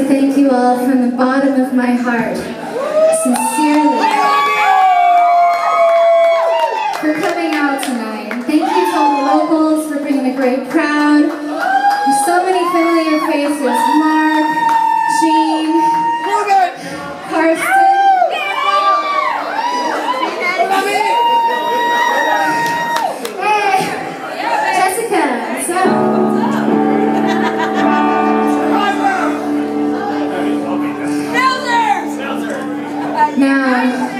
to thank you all from the bottom of my heart, sincerely, for coming out tonight. And thank you to all the locals for bringing a great crowd. So many familiar faces. Mark, Thank you.